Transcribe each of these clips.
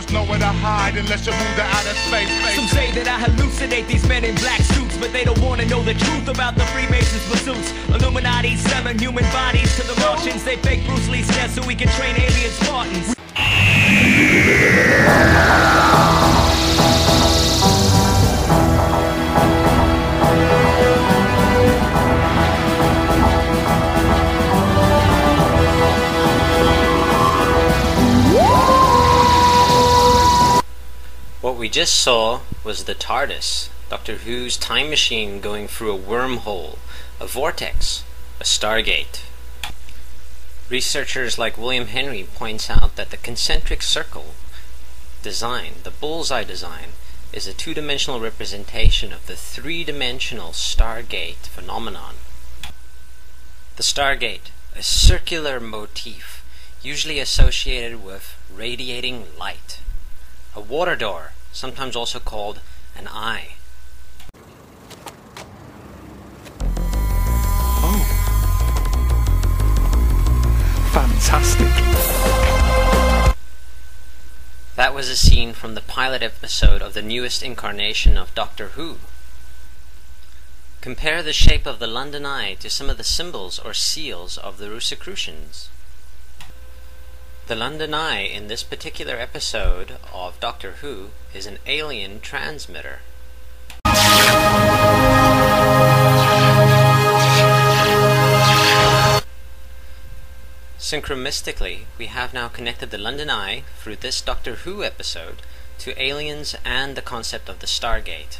there's nowhere to hide unless you move to outer space. Some say that I hallucinate these men in black suits, but they don't wanna know the truth about the Freemasons' pursuits. Illuminati selling human bodies to the Martians. They fake Bruce Lee's death so we can train alien Spartans. We just saw was the TARDIS, Doctor Who's time machine going through a wormhole, a vortex, a stargate. Researchers like William Henry points out that the concentric circle design, the bullseye design, is a two-dimensional representation of the three-dimensional stargate phenomenon. The stargate, a circular motif, usually associated with radiating light. A water door, sometimes also called an eye. Oh. Fantastic. That was a scene from the pilot episode of the newest incarnation of Doctor Who. Compare the shape of the London Eye to some of the symbols or seals of the Rosicrucians. The London Eye in this particular episode of Doctor Who is an alien transmitter. Synchromystically, we have now connected the London Eye through this Doctor Who episode to aliens and the concept of the Stargate.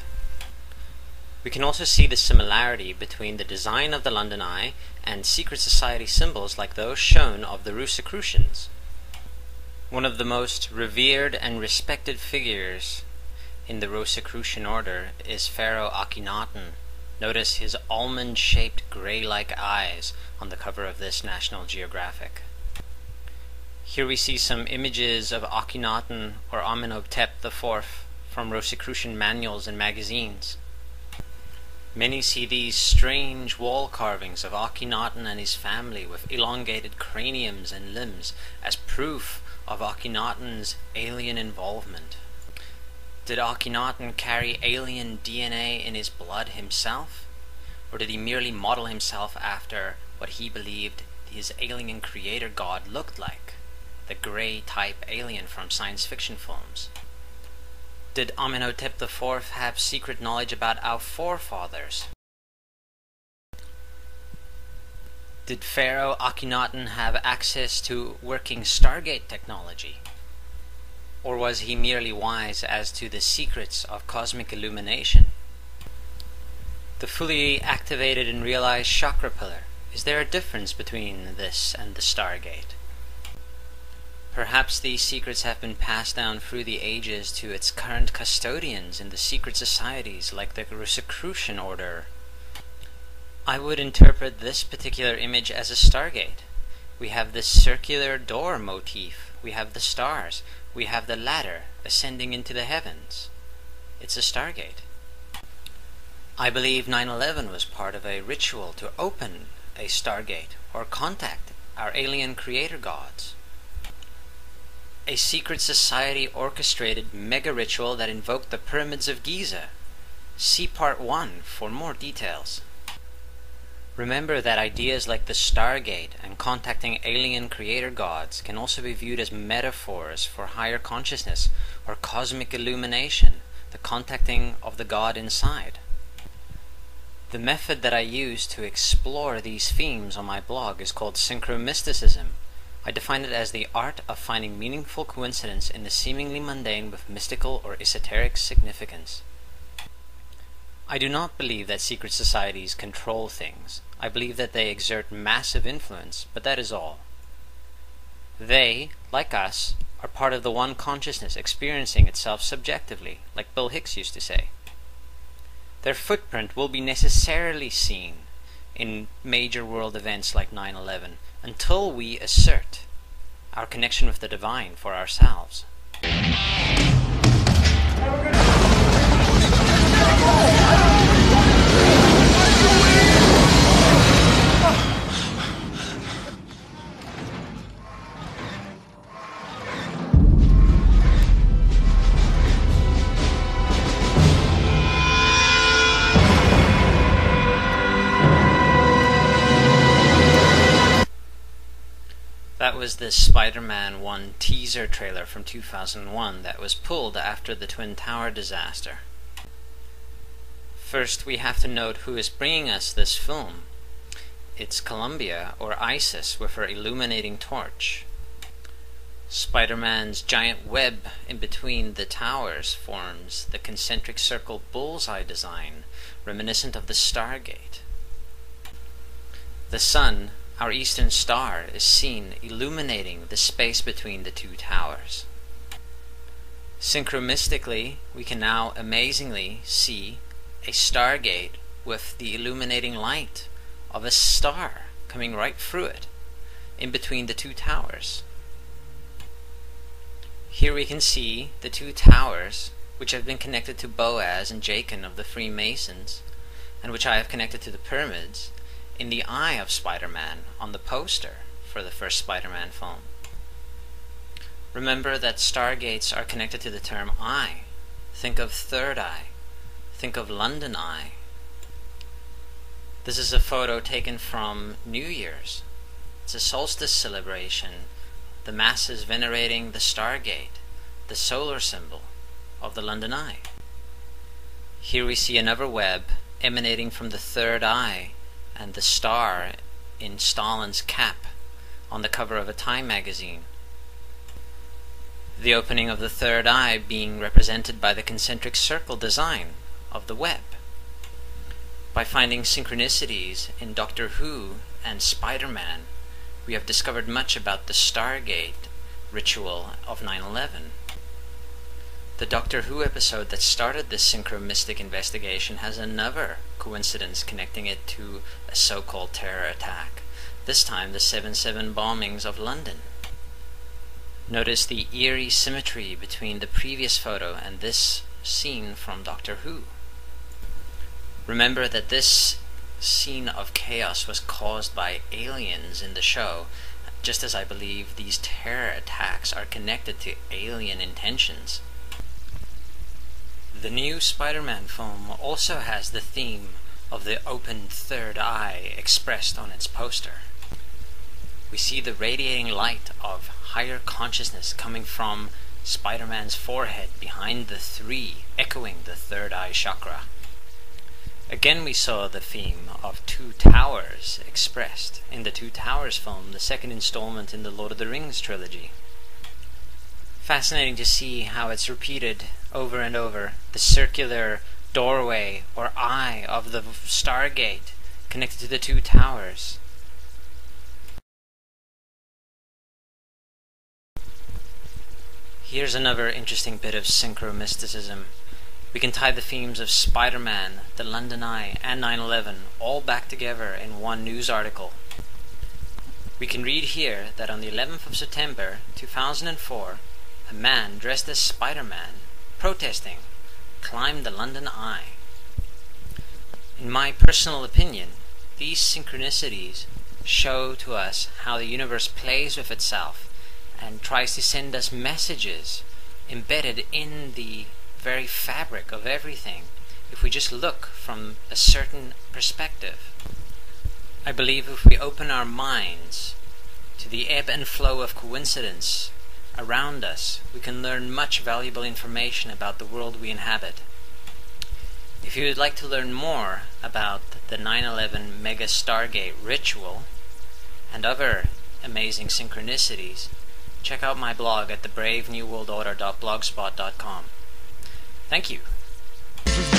We can also see the similarity between the design of the London Eye and secret society symbols like those shown of the Rosicrucians. One of the most revered and respected figures in the Rosicrucian order is Pharaoh Akhenaten. Notice his almond-shaped gray-like eyes on the cover of this National Geographic. Here we see some images of Akhenaten or Amenhotep IV from Rosicrucian manuals and magazines. Many see these strange wall carvings of Akhenaten and his family with elongated craniums and limbs as proof of Akhenaten's alien involvement. Did Akhenaten carry alien DNA in his blood himself? Or did he merely model himself after what he believed his alien creator god looked like? The grey type alien from science fiction films. Did Amenhotep IV have secret knowledge about our forefathers? Did Pharaoh Akhenaten have access to working Stargate technology? Or was he merely wise as to the secrets of cosmic illumination? The fully activated and realized chakra pillar. Is there a difference between this and the Stargate? Perhaps these secrets have been passed down through the ages to its current custodians in the secret societies like the Rosicrucian Order. I would interpret this particular image as a Stargate. We have this circular door motif. We have the stars. We have the ladder ascending into the heavens. It's a Stargate. I believe 9-11 was part of a ritual to open a Stargate or contact our alien creator gods. A secret society orchestrated mega ritual that invoked the pyramids of Giza. See part 1 for more details. Remember that ideas like the Stargate and contacting alien creator gods can also be viewed as metaphors for higher consciousness or cosmic illumination, the contacting of the god inside. The method that I use to explore these themes on my blog is called synchromysticism. I define it as the art of finding meaningful coincidence in the seemingly mundane with mystical or esoteric significance. I do not believe that secret societies control things. I believe that they exert massive influence, but that is all. They, like us, are part of the one consciousness experiencing itself subjectively, like Bill Hicks used to say. Their footprint will be necessarily seen in major world events like 9 11 until we assert our connection with the divine for ourselves. That was the Spider Man 1 teaser trailer from 2001 that was pulled after the Twin Tower disaster. First, we have to note who is bringing us this film. It's Columbia, or ISIS, with her illuminating torch. Spider Man's giant web in between the towers forms the concentric circle bullseye design, reminiscent of the Stargate. The sun our eastern star is seen illuminating the space between the two towers. Synchromystically, we can now amazingly see a stargate with the illuminating light of a star coming right through it, in between the two towers. Here we can see the two towers which have been connected to Boaz and Jachin of the Freemasons, and which I have connected to the pyramids, in the eye of Spider-Man on the poster for the first Spider-Man film. Remember that stargates are connected to the term eye. Think of third eye. Think of London Eye. This is a photo taken from New Year's. It's a solstice celebration. The masses venerating the stargate, the solar symbol of the London Eye. Here we see another web emanating from the third eye and the star in Stalin's cap on the cover of a Time magazine. The opening of the third eye being represented by the concentric circle design of the web. By finding synchronicities in Doctor Who and Spider Man, we have discovered much about the Stargate ritual of 9 11. The Doctor Who episode that started this synchromystic investigation has another coincidence connecting it to a so called terror attack, this time the 7 7 bombings of London. Notice the eerie symmetry between the previous photo and this scene from Doctor Who. Remember that this scene of chaos was caused by aliens in the show, just as I believe these terror attacks are connected to alien intentions. The new Spider-Man film also has the theme of the opened third eye expressed on its poster. We see the radiating light of higher consciousness coming from Spider-Man's forehead behind the three, echoing the third eye chakra. Again we saw the theme of Two Towers expressed in the Two Towers film, the second installment in the Lord of the Rings trilogy. Fascinating to see how it's repeated over and over the circular doorway or eye of the Stargate connected to the two towers. Here's another interesting bit of synchromysticism. We can tie the themes of Spider Man, the London Eye, and 9 11 all back together in one news article. We can read here that on the 11th of September 2004, a man dressed as Spider Man protesting, climbed the London Eye. In my personal opinion, these synchronicities show to us how the universe plays with itself and tries to send us messages embedded in the very fabric of everything if we just look from a certain perspective. I believe if we open our minds to the ebb and flow of coincidence around us, we can learn much valuable information about the world we inhabit. If you would like to learn more about the 9-11 Mega Stargate ritual and other amazing synchronicities, check out my blog at thebravenewworldorder.blogspot.com. Thank you.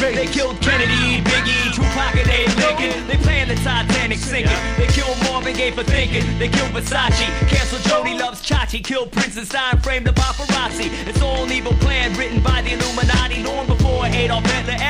They killed Kennedy, Biggie, Tupac, and Abe Lincoln. They planned the Titanic sinking. They killed Marvin Gaye for thinking. They killed Versace. Canceled Joanie Loves Chachi. Killed Prince and Stein, framed the paparazzi. It's all an evil plan written by the Illuminati long before Adolf Hitler.